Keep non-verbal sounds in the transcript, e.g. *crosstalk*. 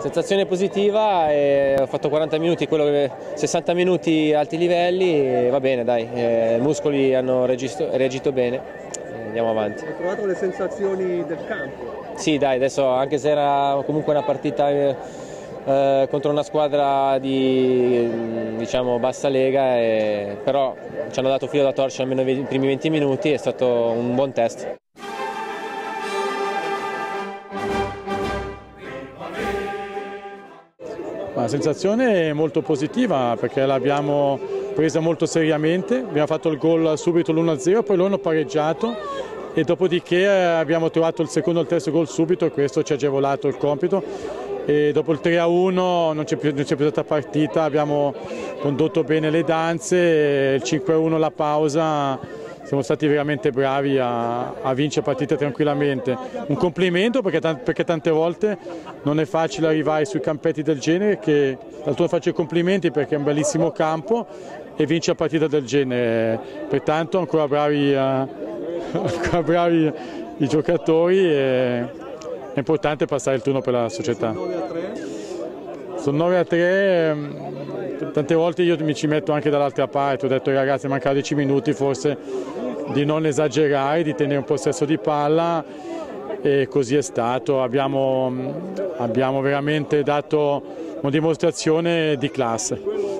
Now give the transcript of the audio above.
Sensazione positiva, ho fatto 40 minuti, 60 minuti alti livelli, va bene dai, eh, i muscoli hanno reagito, reagito bene, andiamo avanti. Hai trovato le sensazioni del campo? Sì dai, adesso anche se era comunque una partita eh, contro una squadra di diciamo, bassa lega, eh, però ci hanno dato filo da torcere almeno i primi 20 minuti, è stato un buon test. La sensazione è molto positiva perché l'abbiamo presa molto seriamente, abbiamo fatto il gol subito l'1-0, poi loro hanno pareggiato e dopodiché abbiamo trovato il secondo e il terzo gol subito e questo ci ha agevolato il compito. E dopo il 3-1 non c'è più, più, stata partita, abbiamo condotto bene le danze, il 5-1 la pausa siamo stati veramente bravi a, a vincere partite tranquillamente. Un complimento perché, perché, tante volte non è facile arrivare sui campetti del genere, che d'altronde faccio i complimenti perché è un bellissimo campo e vince a partita del genere. Pertanto ancora bravi, uh, *laughs* ancora bravi i giocatori e è importante passare il turno per la società. Sono 9 a 3, tante volte io mi ci metto anche dall'altra parte, ho detto ai ragazzi mancano 10 minuti forse di non esagerare, di tenere un possesso di palla e così è stato, abbiamo, abbiamo veramente dato una dimostrazione di classe.